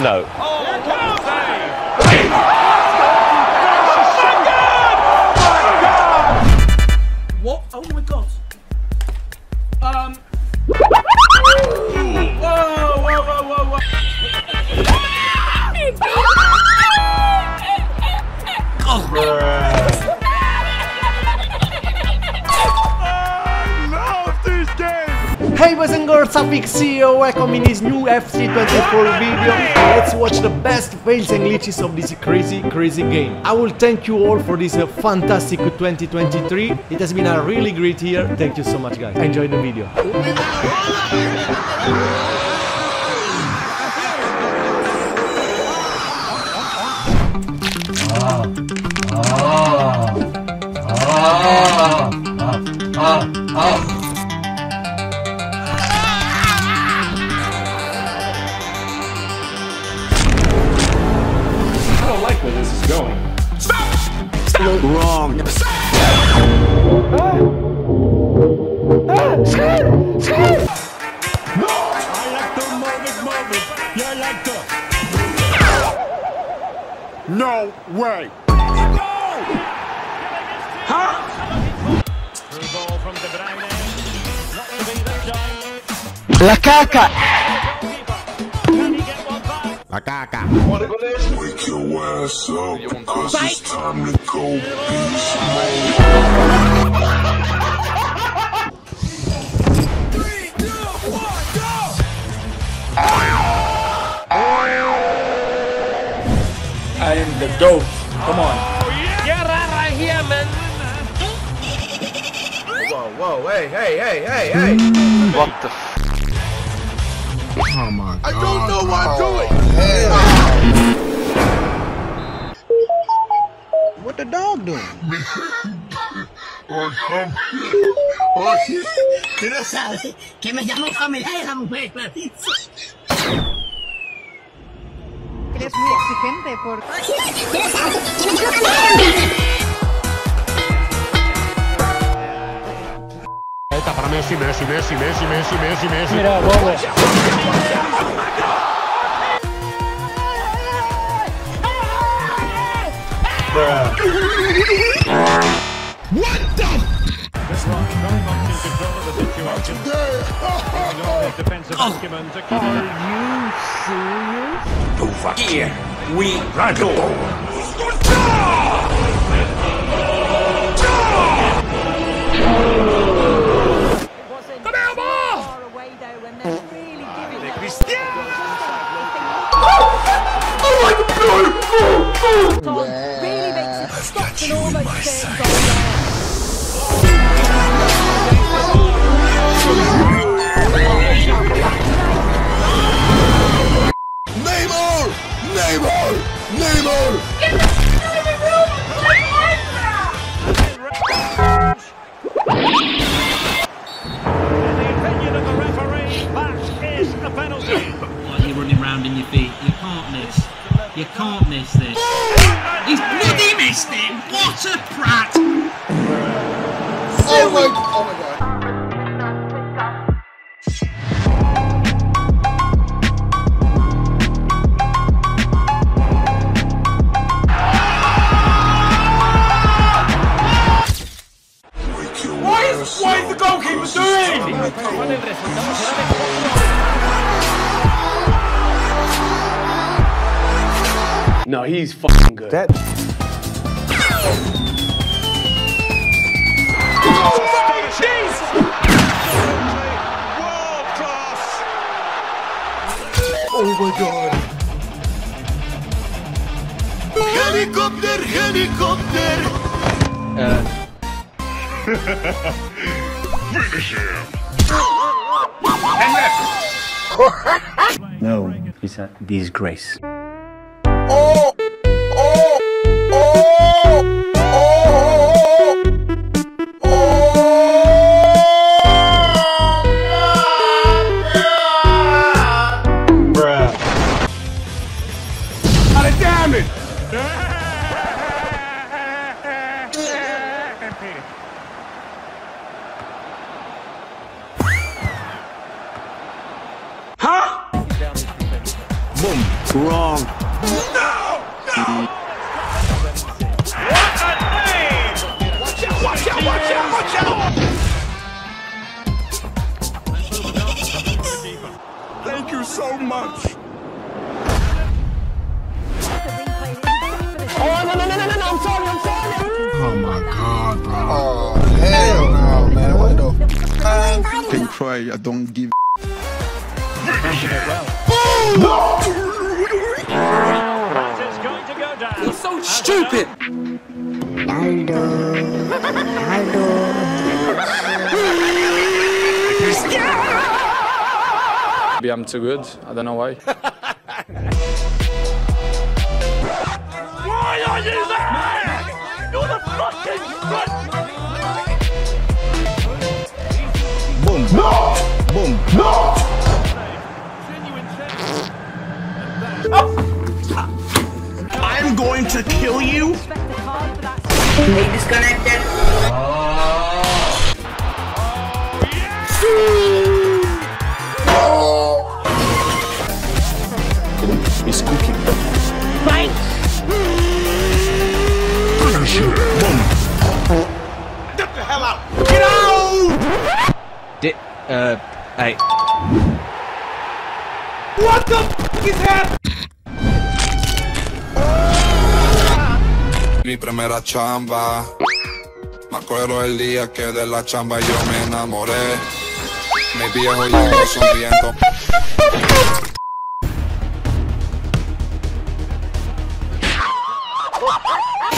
No. Hey boys and girls, Alphyx here, welcome in this new FC24 video. Let's watch the best fails and glitches of this crazy, crazy game. I will thank you all for this uh, fantastic 2023. It has been a really great year. Thank you so much guys. Enjoy the video. Oh my god. I don't know what I'm doing. What the dog doing? Oh, come Tú no sabes que me llamo familia de la mujer, perrito. Eres muy exigente por... Tú no sabes que me llamo familia de la mujer. Tá Aperta para Messi, Messi, Messi, Messi, Messi, Messi, Messi. Mira a bola. What the? This one very much in control of the situation. Oh, go. go. go. Really makes it stop turns on. Neymar! Neymar! Neymar! You can't miss this. He's bloody missed it! What a prat! Oh my, No. He's a disgrace. Maybe I'm too good. I don't know why. Why are you there? You're the fucking front! Boom. No. Boom. No. I'm going to kill you? Expect a uh, hey. What the f is happening? Mi primera chamba. Me acuerdo el día que de la chamba yo me enamoré. Mi viejo llegó sonriendo.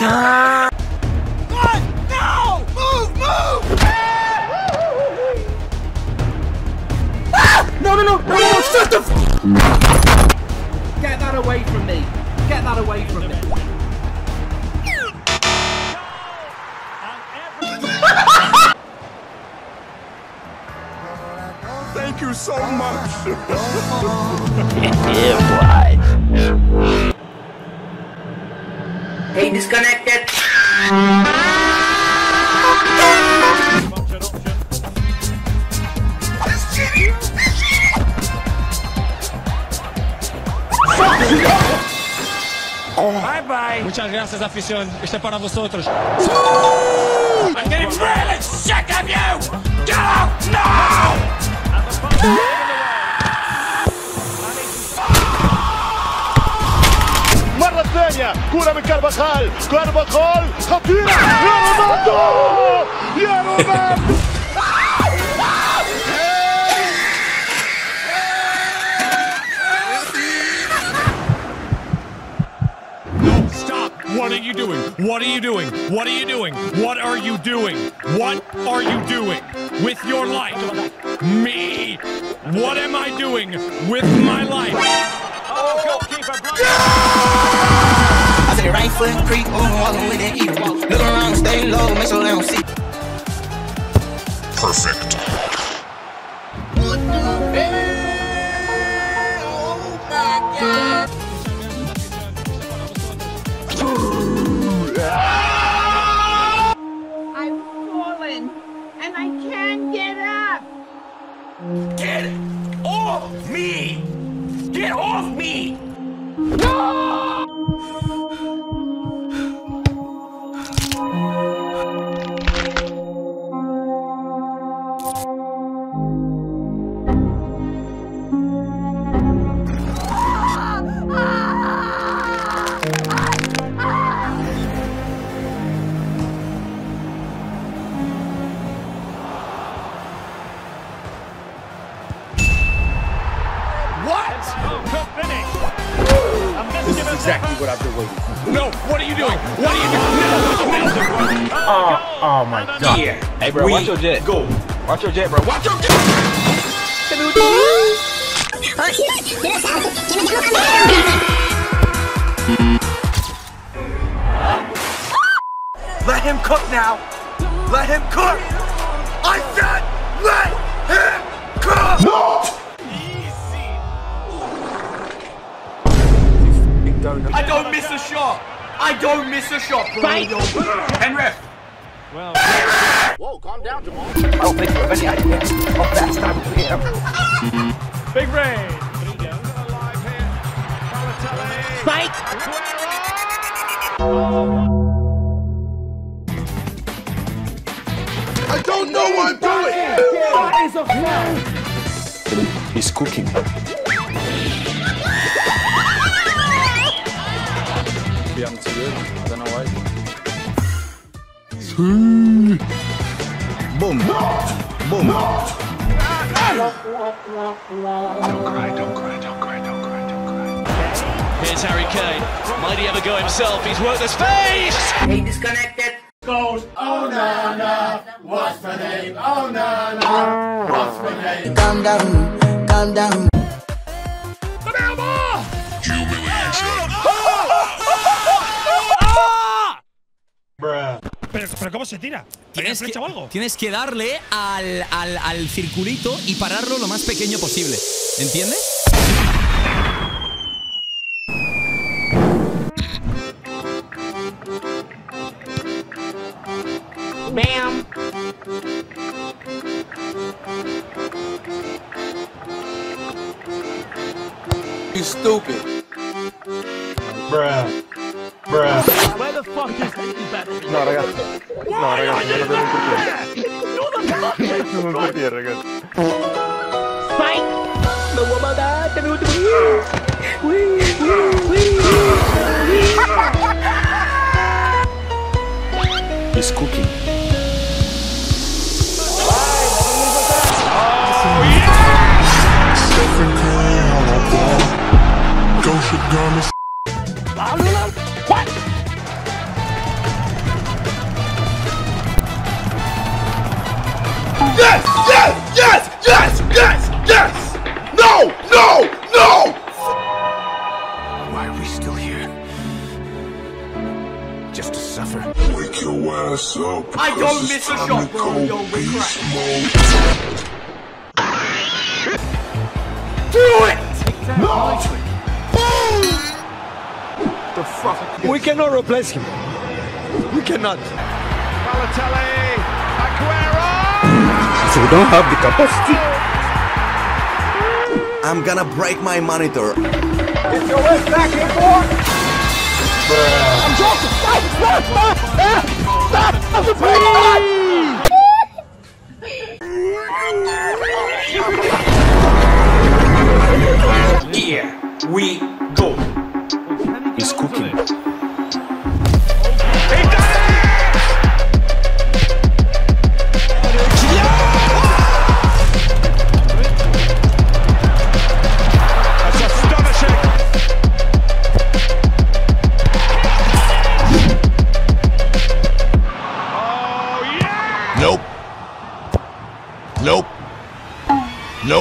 No! No, shut the f- Get that away from me. Get that away from me. Thank you so much. Hey, disconnected. bye! Muchas gracias, afición. Este es para vosotros. I'm getting really sick of you! Get out now! مرة ثانية كرة من كارفاخال كارفاخال خطيرة يا رونالدو يا رونالدو What are you doing? What are you doing? What are you doing? What are you doing with your life? Me! What am I doing with my life? Oh, goalkeeper, I say right foot creep, ooh, walking with that heat. Look around, stay low, make sure they don't see. Perfect. Me! Get off me! What? Hey, bro, watch your jet. Go. Watch your jet, bro. Watch your jet. Let him cook now. Let him cook. I said, let him cook. No. I don't miss a shot. I don't miss a shot, bro. Henry. Well, Whoa, calm down, Jamal. I don't think we have any idea how fast I'm here. Big Ray. Spike. I don't know what I'm doing. That is a foul. He's cooking. Maybe I'm too good. I don't know why. Boom. Boom. Don't cry, don't cry, don't cry, don't cry, don't cry. Here's Harry Kane. Might he ever go himself? He's worked the space! He disconnected. Goes, oh na na, what's the name? Oh na na, what's the name? Calm down, calm down. Pero, pero ¿cómo se tira? ¿Hay Tienes que, flecha o algo? tienes que darle al, al, al circulito y pararlo lo más pequeño posible. ¿Entiendes? Ass. I don't miss a time shot, bro. Yo, we're beast Do it! No! The fuck? We cannot replace him. We cannot. Balotelli. Aguero. So we don't have the capacity. I'm gonna break my monitor. Get your ass back here, boy. I'm joking. Stop! Stop! Stop! Here we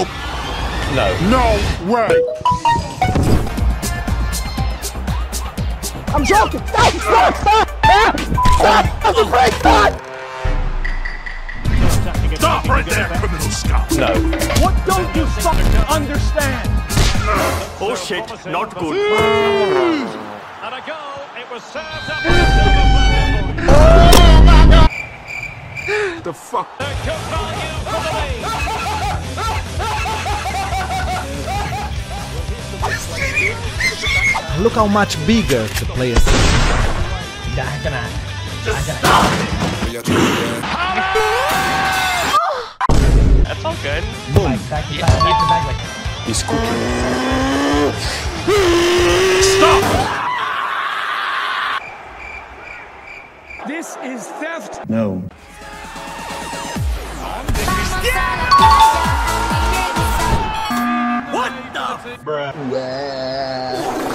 Nope. No. No way. I'm joking. Stop! Stop! Stop! Stop! Stop! Stop! break! Stop! Stop right there, criminal scum. No. What don't you fucking understand? Oh shit, not good. And a goal. It was served up on a silver platter. The fuck? Look how much bigger the players That's all good. Boom. He's cooking. This is theft. No. What the? Bruh.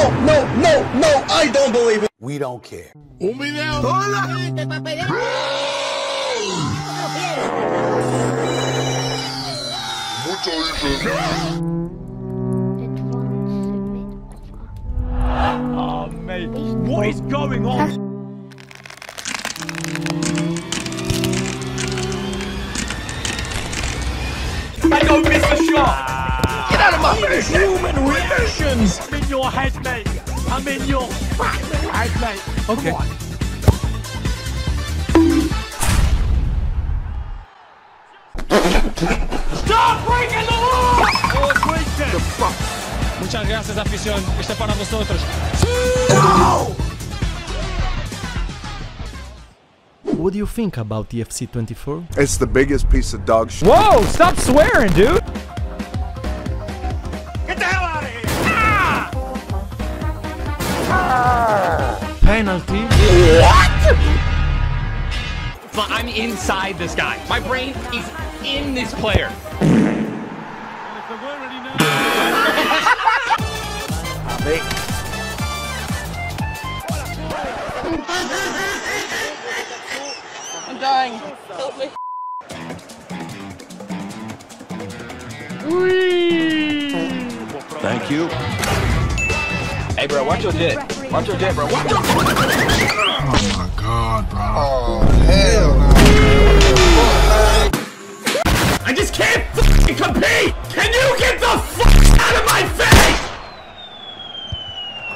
no, no, no, no, I don't believe it. We don't care. Un video. Hola. Oh, mate, what is going on? I'm in your head, mate. I'm in your fucking head, mate. Okay. Stop breaking the law! Oh, Christian. Muchas gracias, afición. Este para vosotros. What do you think about the FC24? It's the biggest piece of dog shit. Whoa! Stop swearing, dude! Penalty? What? I'm inside this guy. My brain is in this player. I'm dying. Help me. Thank you. Hey, bro, watch your jet. Watch your jet, bro. Watch your Oh my god, bro. Oh, hell I just can't fucking compete! Can you get the fuck out of my face?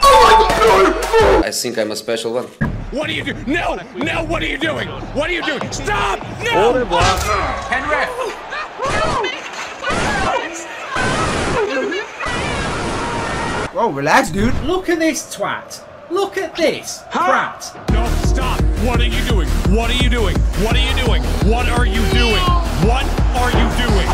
Oh my god! I think I'm a special one. What are you doing? No! No! What are you doing? What are you doing? Stop! No! Henry! Whoa, relax, dude. Look at this twat. Look at this twat. No, stop! What are you doing? What are you doing? What are you doing? What are you doing? What are you doing?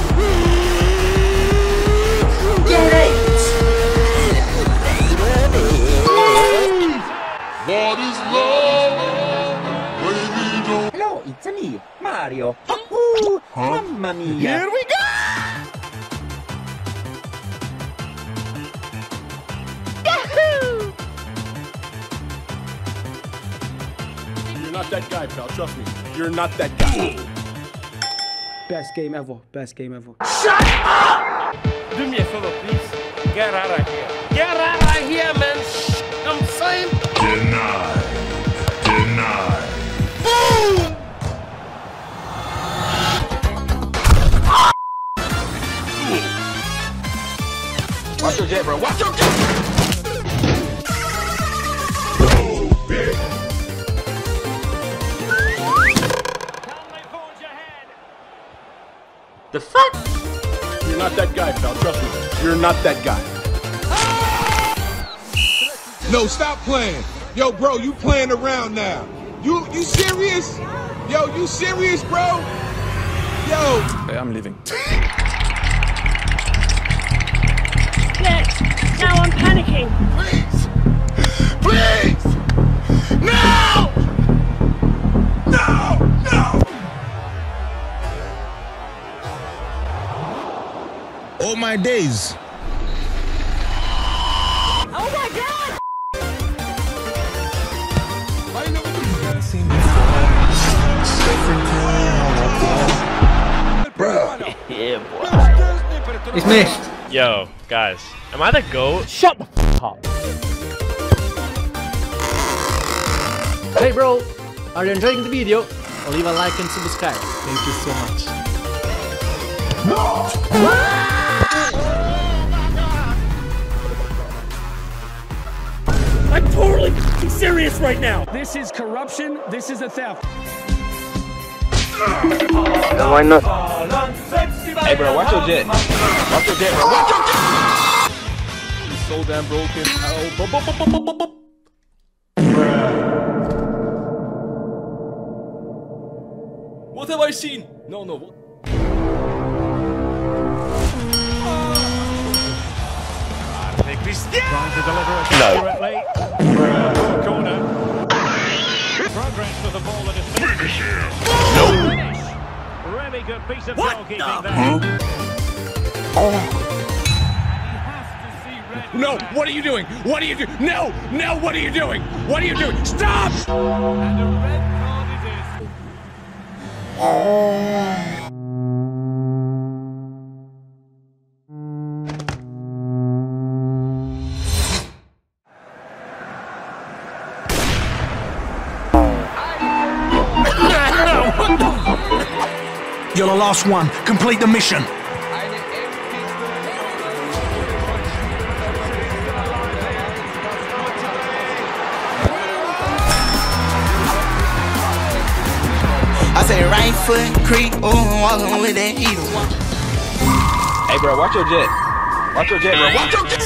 What is love? Baby, don't. Hello, it's me, Mario. Ooh, Mamma mia. Here we go! Not that guy, pal. Trust me. You're not that guy. Best game ever. Best game ever. Shut up! Do me a favor, please. Get out of here. Get out of here, man. Shh. I'm saying. Deny. Deny. Boom! Watch your jet, bro. Watch your jet. The fuck? You're not that guy, pal. Trust me. You're not that guy. No, stop playing. Yo, bro, you playing around now. You you serious? Yo, you serious, bro? Yo. Hey, I'm leaving. Yes, now I'm panicking. Please! Please! All my days. Oh my god! yeah, boy. It's missed. Yo, guys, am I the GOAT? Shut the f up. Hey bro, are you enjoying the video? Leave a like and subscribe. Thank you so much. Totally serious right now. This is corruption. This is a theft. Why not? Hey, bro, watch your jet. Watch your jet, bro. Watch your jet. He's so damn broken. Oh, bu- bu- bu- bu- bu- bu- bu- What have I seen? No, no. What? Trying to deliver it No. accurately. Corner. Progress with the ball that is finished. Finish. Really good piece of goalkeeping there. No! What are you doing? What are you doing? No! No! What are you doing? What are you doing? Stop! Last one. Complete the mission. I say right foot creep, ooh, walking with that heater. Hey, bro, watch your jet. Watch your jet, bro. Watch your jet.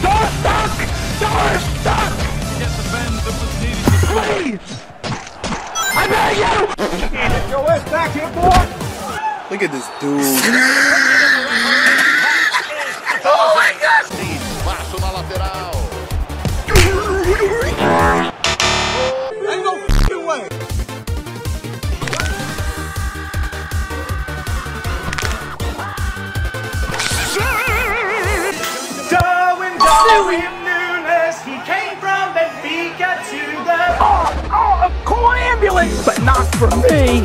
Door stuck! Door stuck! Please! Look at this dude. For me!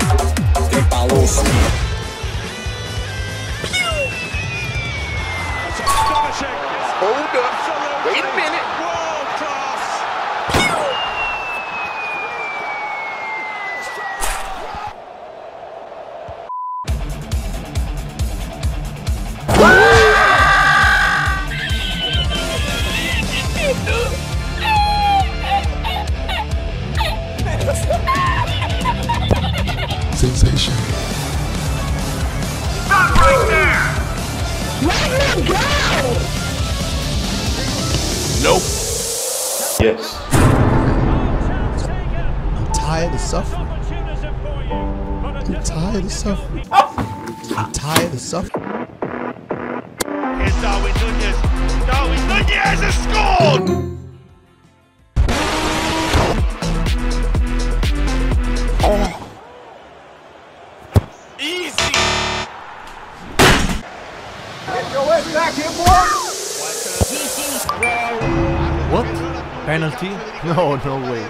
No, no way.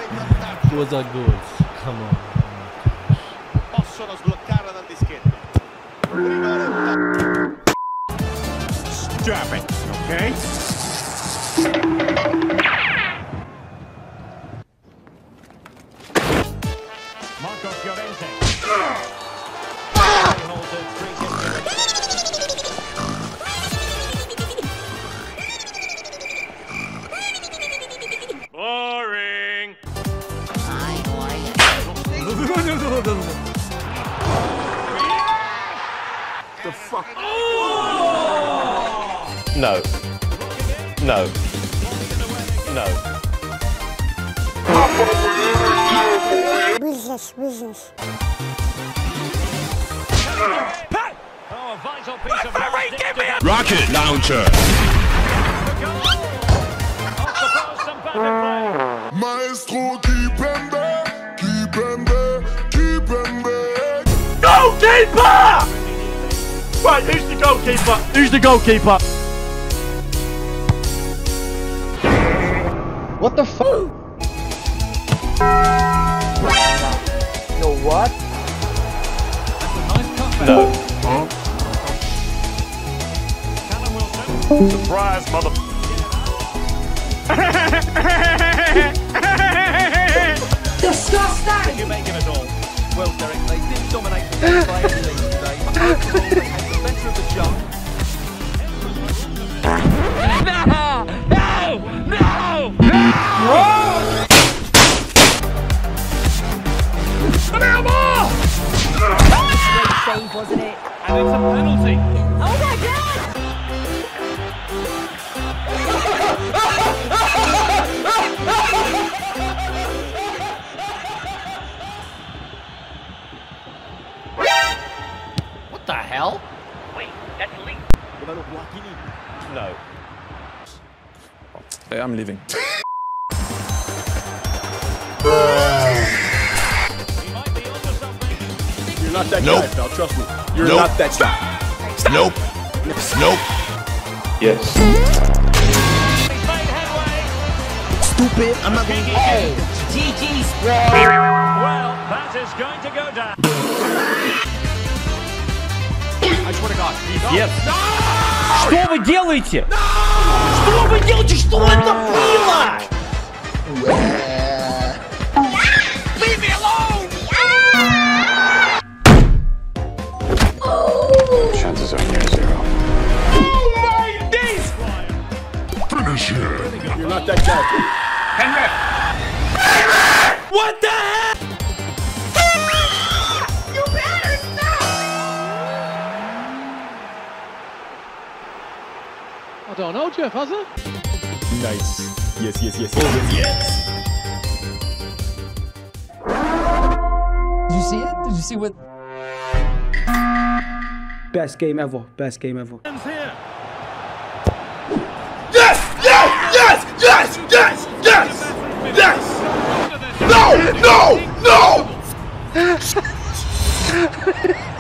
It was a goal. Come on. Possono sbloccare dal dischetto. Stop it, okay? Goalkeeper? Who's the goalkeeper? What the fuck? You know what? No. Surprise, mother. Disgusting! You're making it all. Well, Derek, they didn't dominate the game by any means today. Overall, the better of the jump. No! No! No! Great save, wasn't it? And it's a penalty. Hey, I'm leaving. You're not that Nope. guy, pal. Trust me. You're Nope. not that guy. Nope. Nope. Yes. Stupid. I'm not gonna. Hey, GG's, bro. Well, that is going to go down. I swear to God. Yes. Что вы делаете? Что вы делаете? Что это было? Chances are near zero. Oh my days! Finish him! You're not that guy. Henry! What the heck? I don't know, Jeff, has it? Nice. Yes, yes, yes, yes, yes. Did you see it? Did you see what? Best game ever. Best game ever. Yes! Yes! Yes! Yes! Yes! Yes! Yes! No! No! No!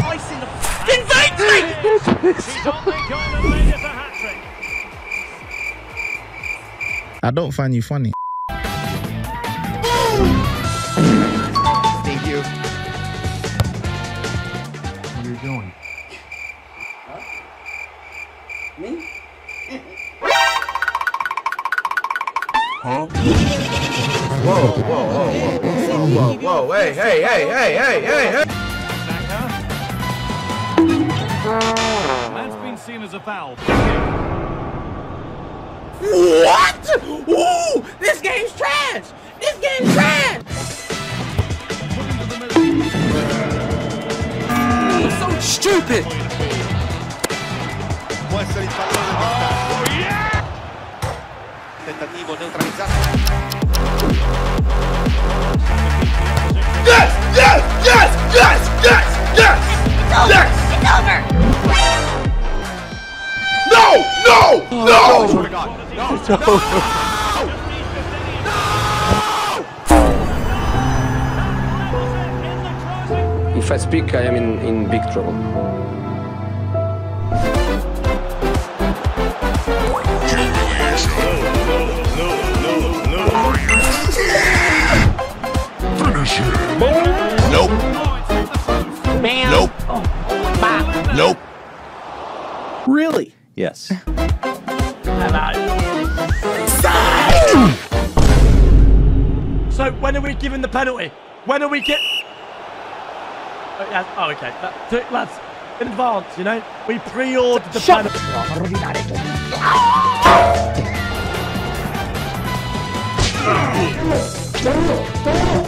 Icing the fucking victory! I don't find you funny. Thank you. What are you doing? Me? Huh? Whoa, whoa, whoa, whoa, whoa, whoa, whoa, hey, hey, hey, hey, hey, hey, hey! That's been seen as a foul. What? Ooh, this game's trash! This game's trash! So stupid! Può essere il pallone Oh, yeah! Tentativo neutralizzato. Yes! Yes! Yes! Yes! Yes! Yes! Yes! It's over! No! No! No! To God. No! If I speak, I am in, in big trouble. Finish Yes. So when are we given the penalty? When are we get? Oh, yeah, oh okay. That, so, lads, in advance, you know, we pre-ordered the penalty. It's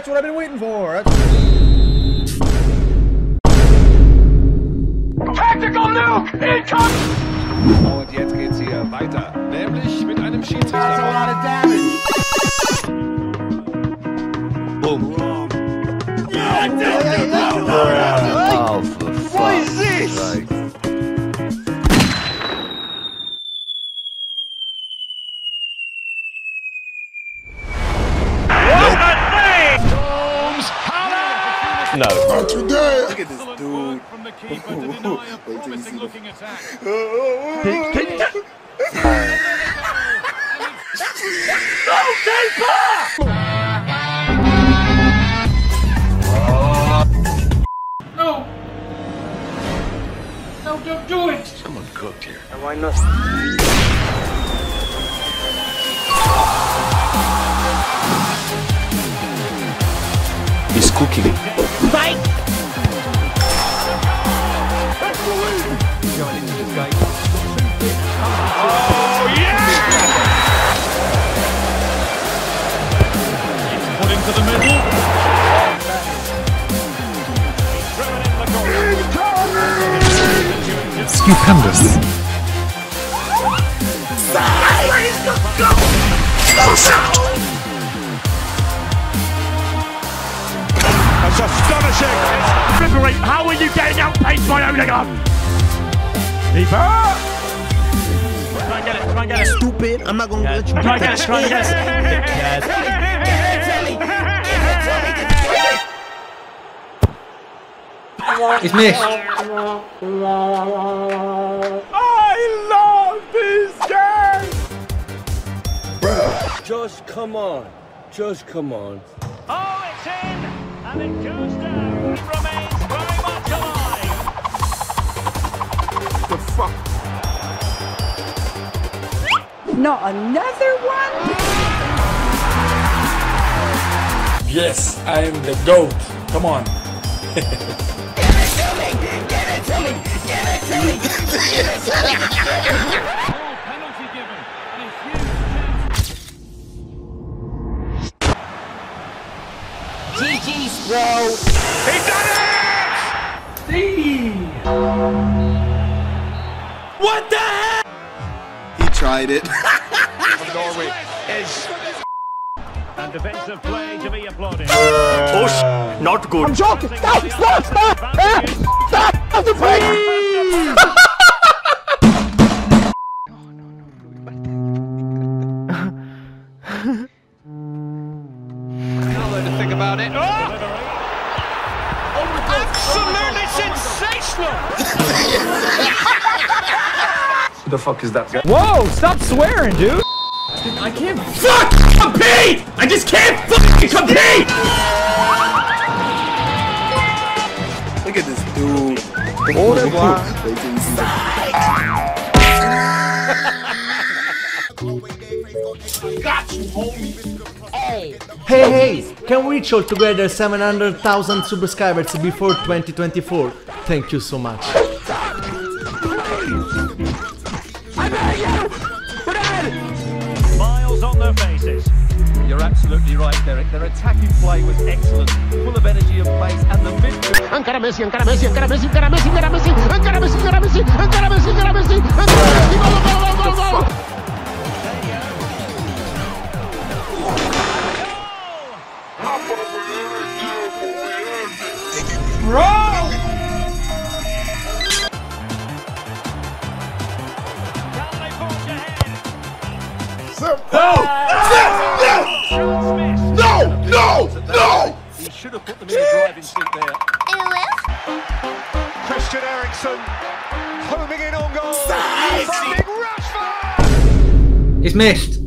that's what I've been waiting for. That's- Tactical nuke incoming! Oh, und jetzt geht's hier weiter, nämlich mit einem Schiedsrichter. Boom. Oh, for What is this? No. Not today. Look at this dude. From the keeper to deny a promising looking attack. No! No, don't do it! Someone cooked here. Why not? He's cooking. Fight! Oh, yeah! Put into the middle. Driven in the corner. Stupendous. Perfect. That's astonishing. Referee, how are you getting outpaced by Odegaard? Keeper. Try and get it. Try and get it. Stupid. I'm not gonna let you Try and get get it. Try and get it. It's me. I love this game. Bro. Just come on. Just come on. Oh, it's in, the fuck? Not another one? Yes, I am the GOAT. Come on. Give it to me! Give it to me! Give it to me! Give it to me! Bro. He done it! What the heck? He tried it. From Norway is and defensive play to be applauded. Oh, sh- not good. I'm joking. Stop! Stop! Stop! Ah, Stop! Stop the Who the fuck is that guy? Whoa! Stop swearing, dude! I can't fuck compete! I just can't fucking compete! Look at this dude. Au revoir. Wait till you see the- Got you, homie. Hey. Hey hey, can we reach all together 700,000 subscribers before 2024? Thank you so much. Absolutely right, Derek. Their attacking play was excellent, full of energy and pace, and the midfield. Encara Messi, encara Messi, encara Messi, encara Messi, encara Messi, encara Messi, encara Messi, encara Messi, encara Messi, encara Messi, gol, gol, gol, gol, gol. No! No! No! He should have put them in a driving seat there. Christian Eriksen homing in on goal. Side! Finding Rashford. He's missed.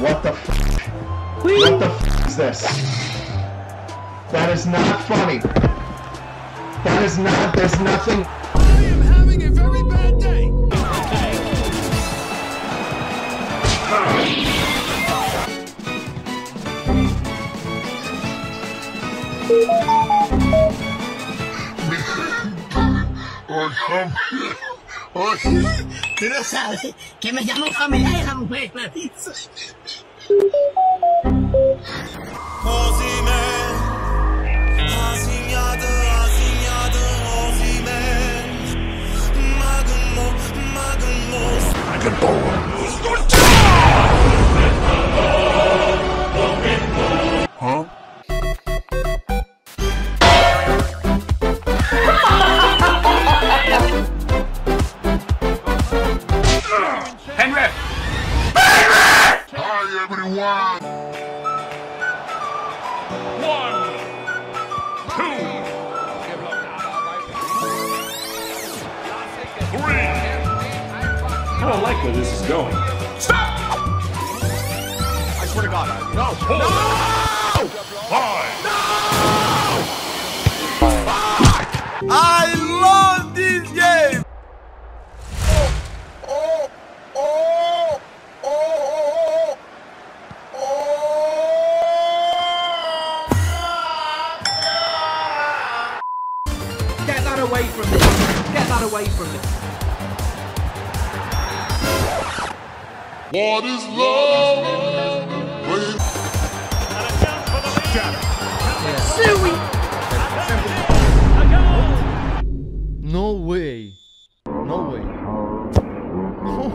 What the f? What the f is this? That is not funny. That is not, there's nothing. Oye, tú no sabes que me llamo familiar esa mujer, Clarisa. Osimhen, asignado, asignado, Osimhen. Magumo, magumo.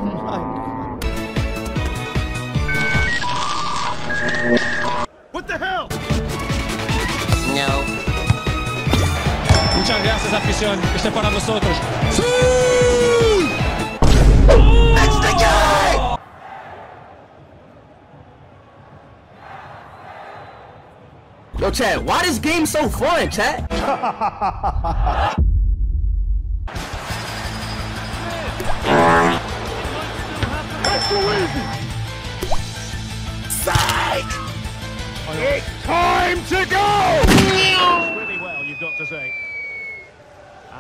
What the hell? No. Muchas gracias, afición. Este para nosotros. It's the game. Yo, Chad, why this game so fun, Chad? Psych! It's time to go! Really well, you've got to say.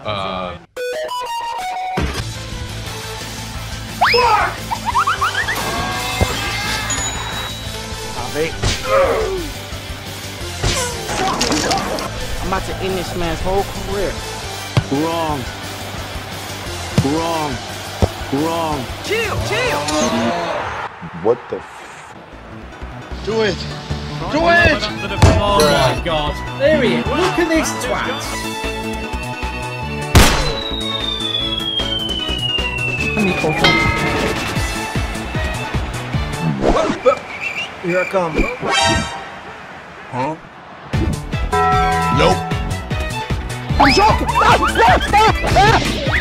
Uh, Fuck! I'm about to end this man's whole career. Wrong. Wrong. Wrong. Chill, chill. What the f... Do it! Do it! Oh my god. There he is. Look at this twat. Here I come. Huh? Nope. I'm joking!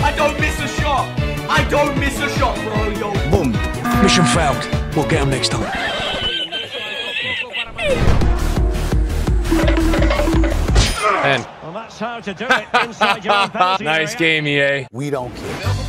I don't miss a shot! I don't miss a shot, bro, yo! Boom. Mission failed. We'll get him next time. And well, that's how to do it inside your own Nice area. game, EA. We don't care.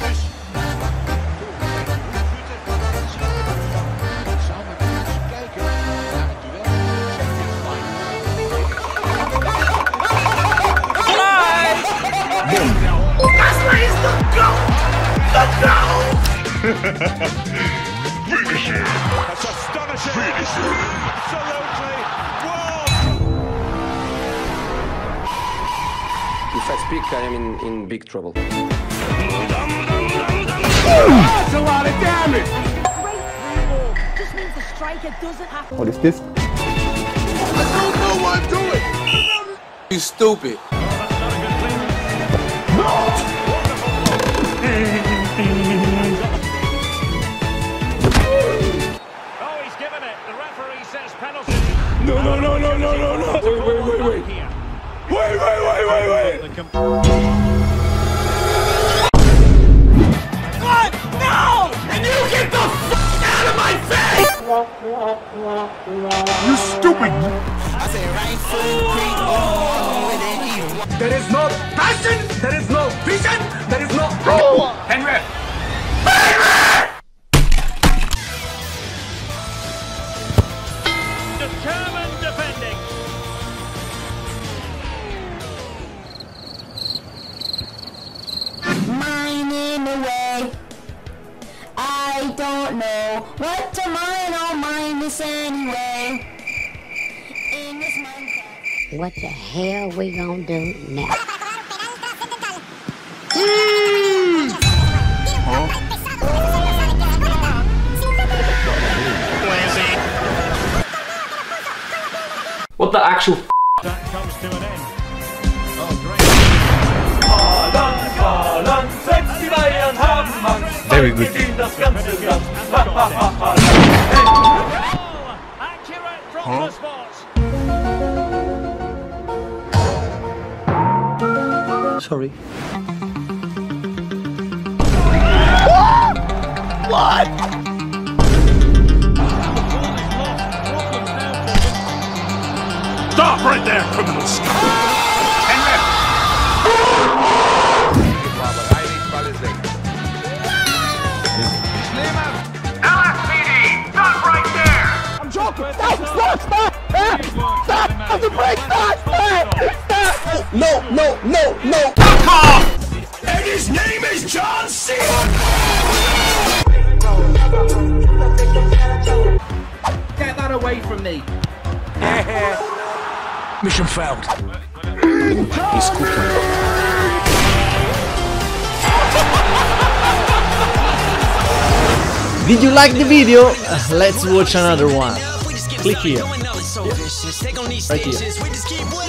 GOAT! That's astonishing. Absolutely. If I speak, I am in, in big trouble. That's a lot of damage! Just means the striker doesn't have What is this? I don't know what I'm doing! You stupid. No, no, no, no, no, no, no. Wait, wait, wait, wait. Wait, wait, wait, wait, wait. What? No! And you get the f out of my face! You stupid! I say right foot creep, oh, with it evil. There is no passion, there is no vision, there is no rule! Henry! Henry! What the hell we gonna do now? What the actual That comes to an end. Very good. Sorry. What? Stop right there, criminal scum. LSPD! Stop right there! I'm joking! Stop! Stop! Stop! Ah! Stop! Have to break! Stop! Stop! Stop! No, no, no, no! Fuck off! And his name is John Cena! Get that away from me. Mission failed. He's cooking. Did you like the video? Let's watch another one. Click here. Right here.